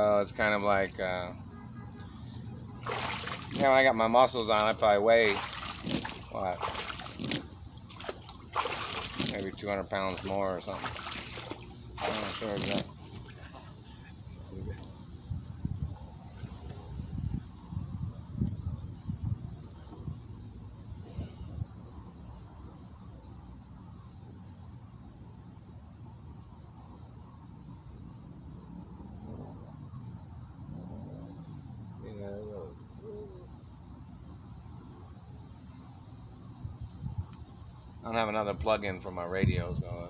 So it's kind of like, uh, yeah, when I got my muscles on, I probably weigh, what, maybe 200 pounds more or something. I'm not sure exactly. I don't have another plug-in for my radio, so. Uh,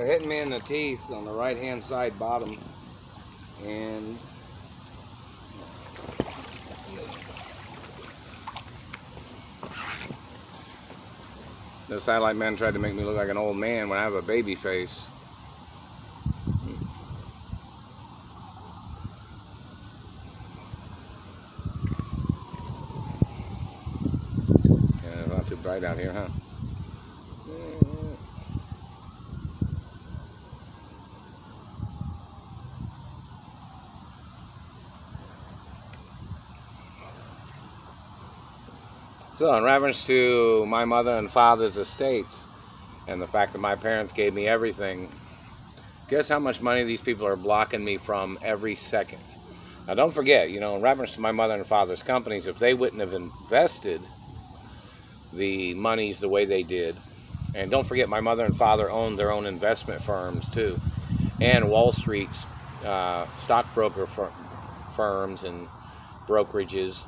They're hitting me in the teeth on the right hand side bottom. And the satellite man tried to make me look like an old man when I have a baby face. Yeah, out here, huh? So, in reference to my mother and father's estates and the fact that my parents gave me everything, guess how much money these people are blocking me from every second? Now, don't forget, you know, in reference to my mother and father's companies, if they wouldn't have invested the monies the way they did, and don't forget, my mother and father owned their own investment firms too, and Wall Street's uh, stockbroker fir- firms and brokerages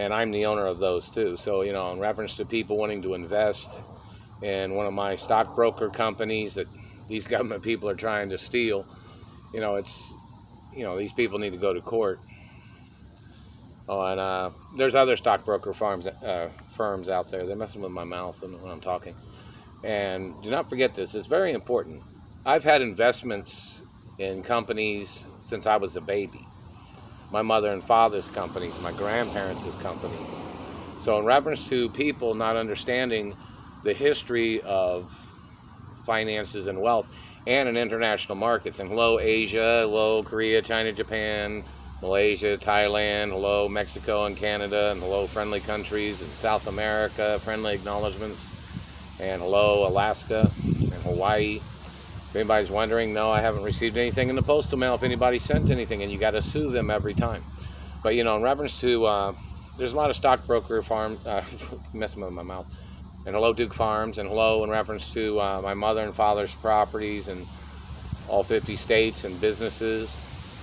and I'm the owner of those too. So, you know, in reference to people wanting to invest in one of my stockbroker companies that these government people are trying to steal, you know, it's, you know, these people need to go to court. Oh, and uh, there's other stockbroker farms, uh, firms out there. They're messing with my mouth when I'm talking. And do not forget this, it's very important. I've had investments in companies since I was a baby my mother and father's companies, my grandparents' companies. So, in reference to people not understanding the history of finances and wealth and in international markets, and hello, Asia, hello, Korea, China, Japan, Malaysia, Thailand, hello, Mexico and Canada, and hello, friendly countries in South America, friendly acknowledgments, and hello, Alaska and Hawaii. If anybody's wondering, no, I haven't received anything in the postal mail. If anybody sent anything, and you got to sue them every time. But you know, in reference to, uh, there's a lot of stockbroker farm, uh, messing with my mouth, and hello Duke Farms, and hello in reference to uh, my mother and father's properties and all 50 states and businesses.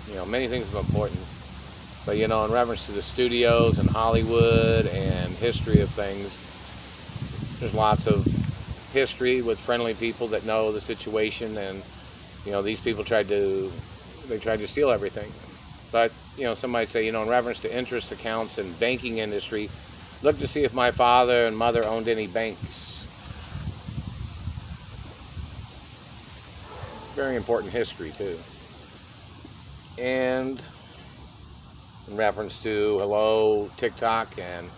You know, many things of importance. But you know, in reference to the studios and Hollywood and history of things. There's lots of history with friendly people that know the situation, and you know these people tried to they tried to steal everything. But you know, some might say, you know, in reference to interest accounts and banking industry, look to see if my father and mother owned any banks. Very important history too. And in reference to hello TikTok and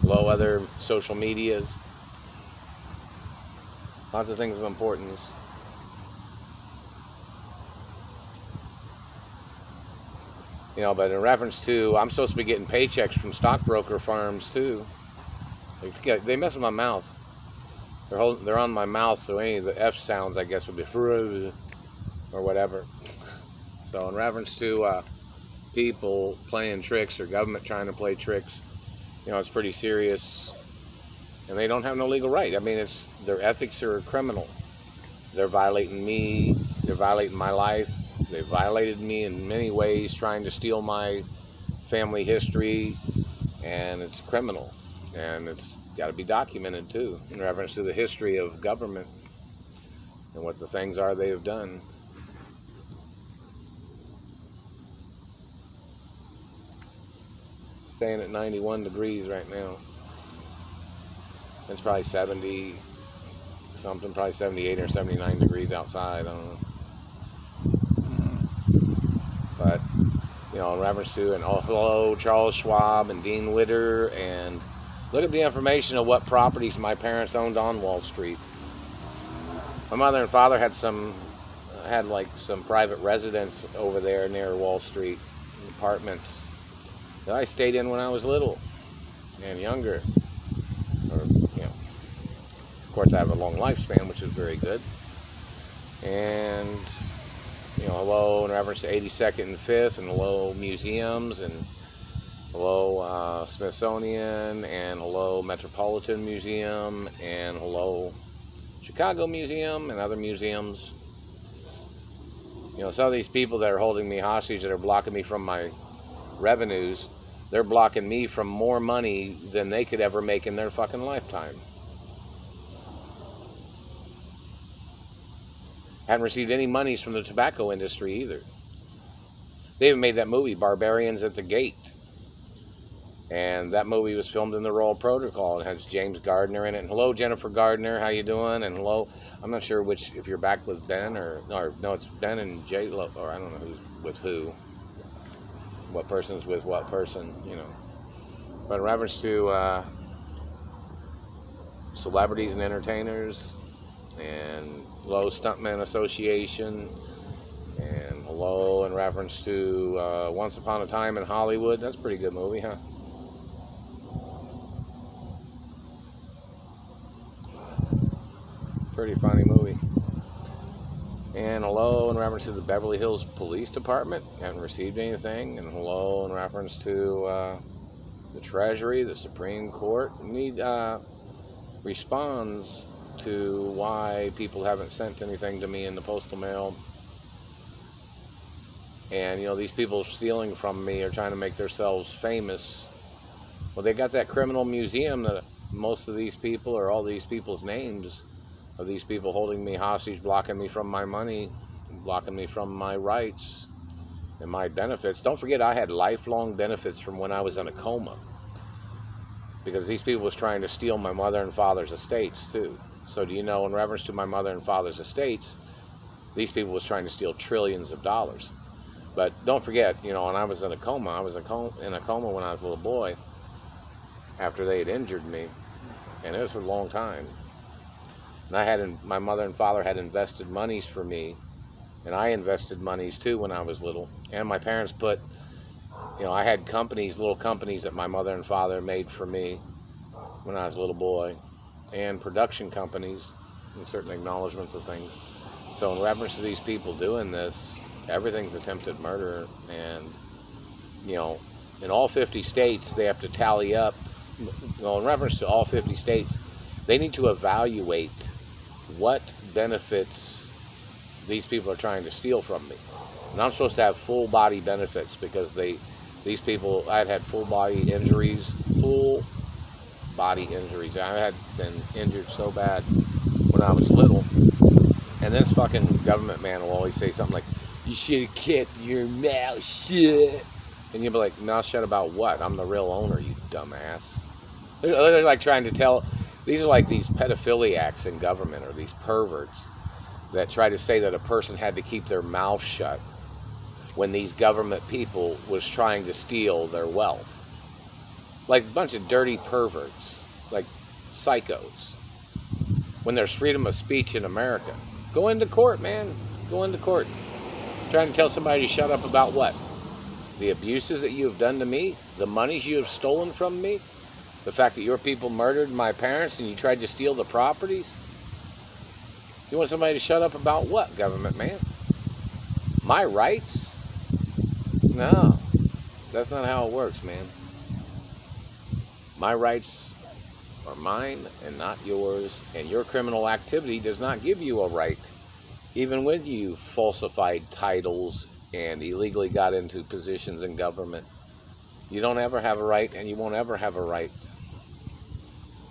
hello other social medias. Lots of things of importance. You know, but in reference to, I'm supposed to be getting paychecks from stockbroker firms too. They, they mess with my mouth. They're holding, they're on my mouth, so any of the F sounds, I guess, would be or whatever. So in reference to uh, people playing tricks or government trying to play tricks, you know, it's pretty serious. And they don't have no legal right. I mean, it's their ethics are criminal. They're violating me. They're violating my life. They violated me in many ways, trying to steal my family history, and it's criminal. And it's got to be documented too, in reference to the history of government and what the things are they have done. Staying at 91 degrees right now. It's probably 70 something, probably 78 or 79 degrees outside. I don't know. But, you know, in reference to, and oh, hello, Charles Schwab and Dean Witter, and look at the information of what properties my parents owned on Wall Street. My mother and father had some, had like some private residence over there near Wall Street, apartments that I stayed in when I was little and younger. Or, you know, of course, I have a long lifespan, which is very good. And you know, hello in reference to 82nd and 5th, and hello museums, and hello uh, Smithsonian, and hello Metropolitan Museum, and hello Chicago Museum, and other museums. You know, some of these people that are holding me hostage, that are blocking me from my revenues, they're blocking me from more money than they could ever make in their fucking lifetime. Hadn't received any monies from the tobacco industry either. They even made that movie, Barbarians at the Gate. And that movie was filmed in the Royal Protocol. It has James Gardner in it. And hello, Jennifer Gardner, how you doing? And hello, I'm not sure which, if you're back with Ben or, or no, it's Ben and J Lo, or I don't know who's with who. What person's with what person, you know. But in reference to uh, celebrities and entertainers and Hello Stuntman Association, and hello in reference to uh, Once Upon a Time in Hollywood. That's a pretty good movie, huh? Pretty funny movie. And hello in reference to the Beverly Hills Police Department. Haven't received anything. And hello in reference to uh, the Treasury, the Supreme Court. Need uh, responds to why people haven't sent anything to me in the postal mail. And, you know, these people stealing from me are trying to make themselves famous. Well, they got that criminal museum that most of these people, or all these people's names, of these people holding me hostage, blocking me from my money, blocking me from my rights and my benefits. Don't forget, I had lifelong benefits from when I was in a coma because these people was trying to steal my mother and father's estates too. So do you know, in reference to my mother and father's estates, these people was trying to steal trillions of dollars. But don't forget, you know, when I was in a coma, I was in a coma when I was a little boy after they had injured me, and it was for a long time. And I had, my mother and father had invested monies for me, and I invested monies too when I was little. And my parents put, you know, I had companies, little companies that my mother and father made for me when I was a little boy and production companies and certain acknowledgments of things. So in reference to these people doing this, everything's attempted murder and you know, in all 50 states they have to tally up well in reference to all 50 states, they need to evaluate what benefits these people are trying to steal from me. And I'm supposed to have full body benefits because they these people I had had full body injuries, full body injuries. I had been injured so bad when I was little. And this fucking government man will always say something like, you should have kept your mouth shut. And you'll be like, mouth shut about what? I'm the real owner, you dumbass. They're, they're like trying to tell, these are like these pedophiliacs in government or these perverts that try to say that a person had to keep their mouth shut when these government people was trying to steal their wealth. Like a bunch of dirty perverts, like psychos. When there's freedom of speech in America, go into court, man. Go into court. Trying to tell somebody to shut up about what? The abuses that you have done to me? The monies you have stolen from me? The fact that your people murdered my parents and you tried to steal the properties? You want somebody to shut up about what, government man? My rights? No, that's not how it works, man. My rights are mine and not yours, and your criminal activity does not give you a right, even when you falsified titles and illegally got into positions in government. You don't ever have a right, and you won't ever have a right.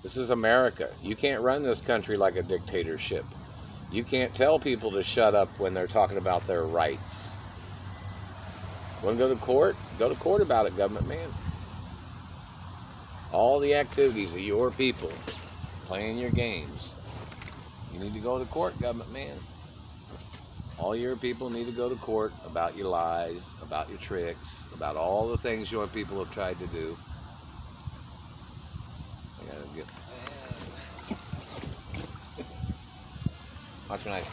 This is America. You can't run this country like a dictatorship. You can't tell people to shut up when they're talking about their rights. Want to go to court? Go to court about it, government man. All the activities of your people playing your games. You need to go to court, government man. All your people need to go to court about your lies, about your tricks, about all the things your people have tried to do. I gotta get. Watch my nice.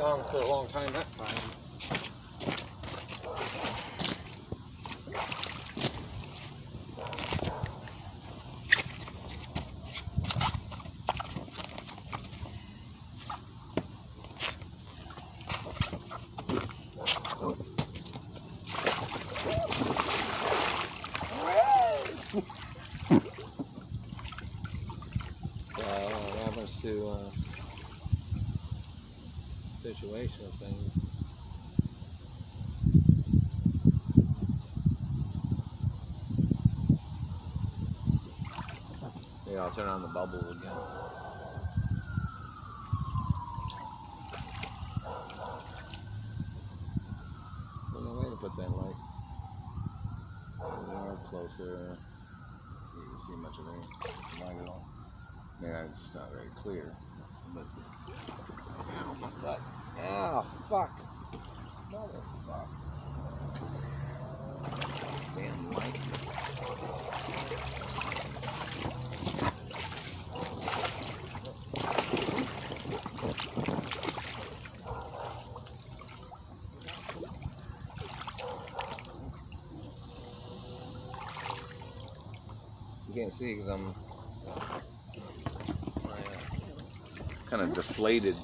On for a long time that time. Yeah, what happens to uh, situation of things. Yeah, I'll turn on the bubbles again. There's no way to put that light. More closer. You can see much of any light at all. Yeah, it's not very clear. But Ow, my. Ow, fuck. Motherfuck. Damn light. See because I'm uh, kind of deflated.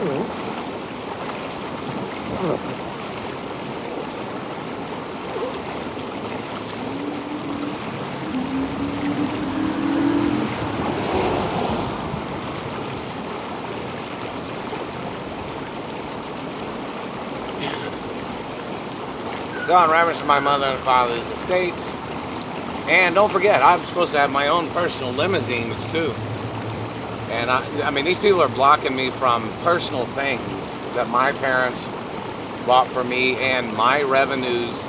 In reference to my mother and father's estates. And don't forget, I'm supposed to have my own personal limousines too. And I, I mean, these people are blocking me from personal things that my parents bought for me and my revenues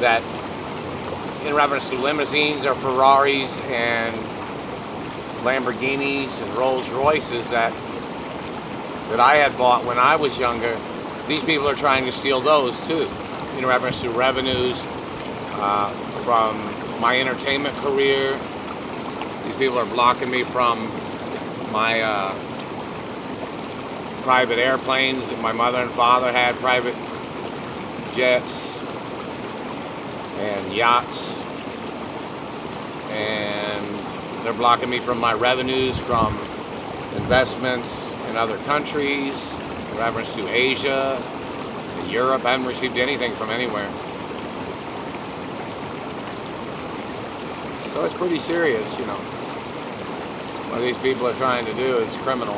that in reference to limousines or Ferraris and Lamborghinis and Rolls Royces that that I had bought when I was younger, these people are trying to steal those too in reference to revenues uh, from my entertainment career. These people are blocking me from my uh, private airplanes. My mother and father had private jets and yachts. And they're blocking me from my revenues from investments in other countries, in reference to Asia, Europe. I haven't received anything from anywhere. So it's pretty serious, you know. What these people are trying to do is criminal.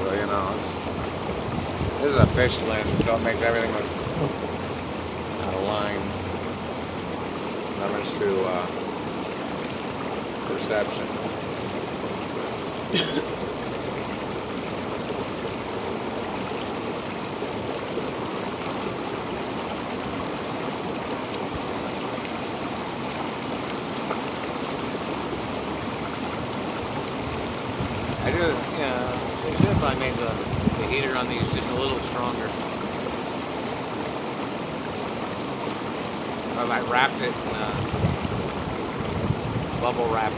So, you know, this is a fish lens, so it makes everything look out of line reference to uh, perception. I do, yeah, they should have made the, the heater on these just a little stronger. I like wrapped it in uh, bubble wrap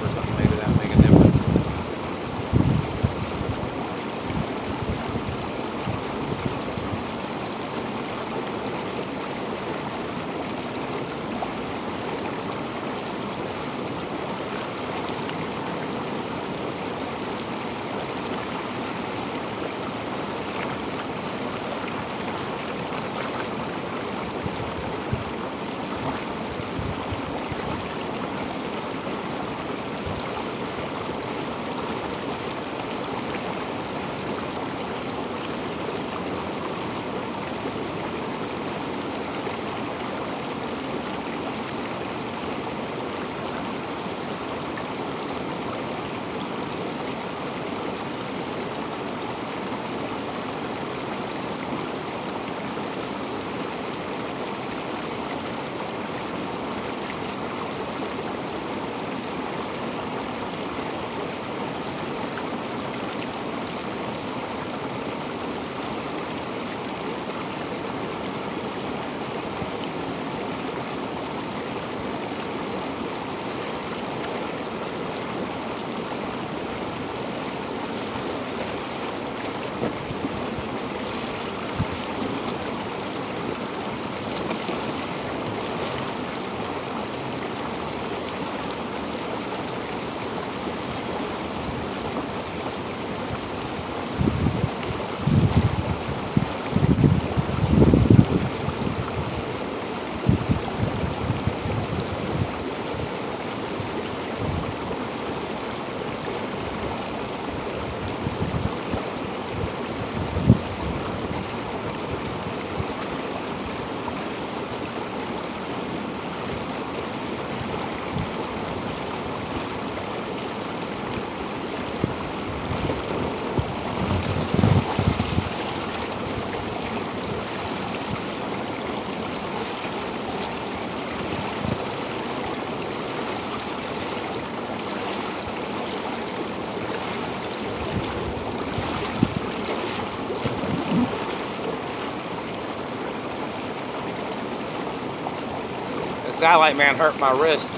satellite man hurt my wrist.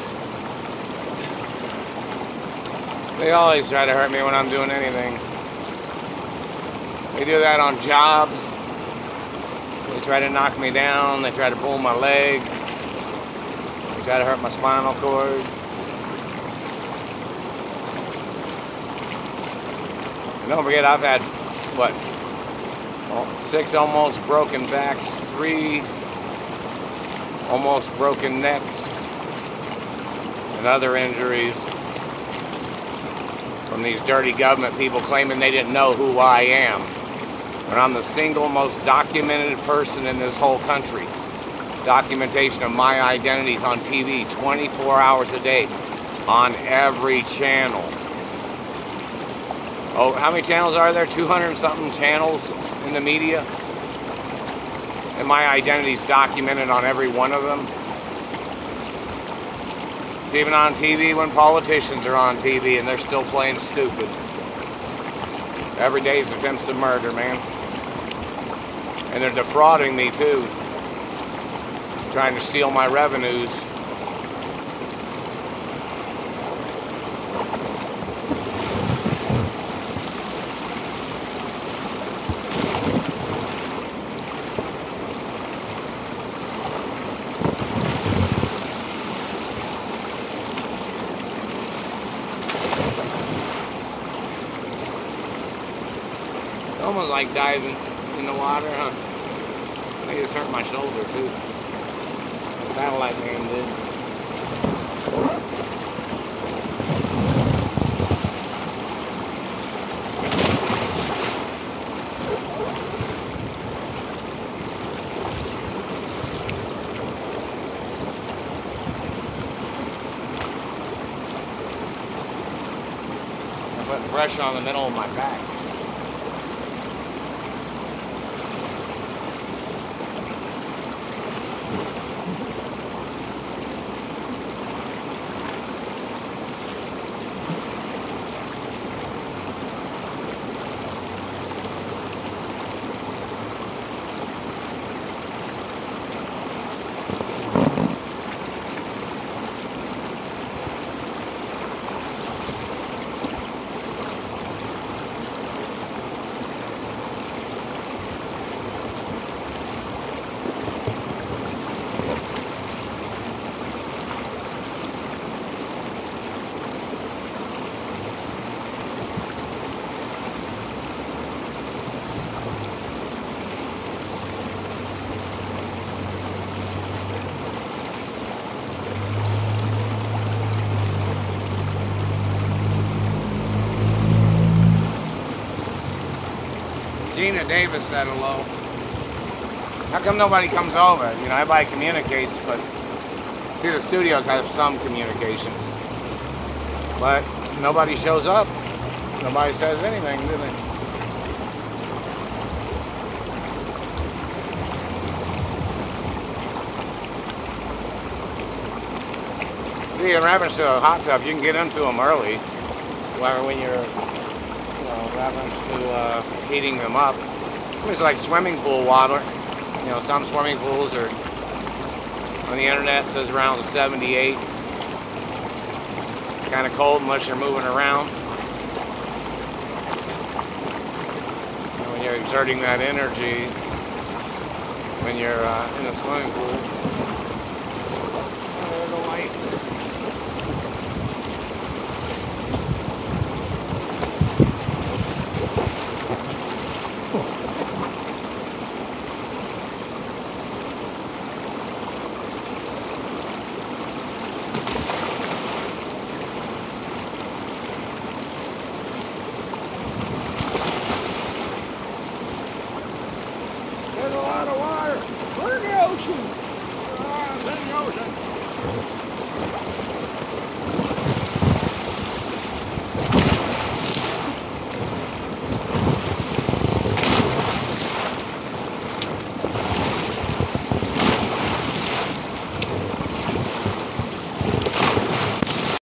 They always try to hurt me when I'm doing anything. They do that on jobs. They try to knock me down. They try to pull my leg. They try to hurt my spinal cord. And don't forget, I've had, what, oh, six almost broken backs, three almost broken necks, and other injuries from these dirty government people claiming they didn't know who I am. When I'm the single most documented person in this whole country. Documentation of my identities on TV 24 hours a day on every channel. Oh, how many channels are there? 200 something channels in the media? And my identity is documented on every one of them. It's even on TV when politicians are on TV and they're still playing stupid. Every day is attempts of murder, man. And they're defrauding me too. Trying to steal my revenues. Almost like diving in the water, huh? I just hurt my shoulder too. The satellite man did. I put pressure on the middle of my back. Davis said hello. How come nobody comes over? You know, everybody communicates, but see, the studios have some communications. But nobody shows up. Nobody says anything, do they? See, in reference to a hot tub, you can get into them early. Where when you're you know, reference to uh, heating them up. It's like swimming pool water. You know, some swimming pools are on the internet says around 78. Kind of cold unless you're moving around. And when you're exerting that energy, when you're uh, in a swimming pool,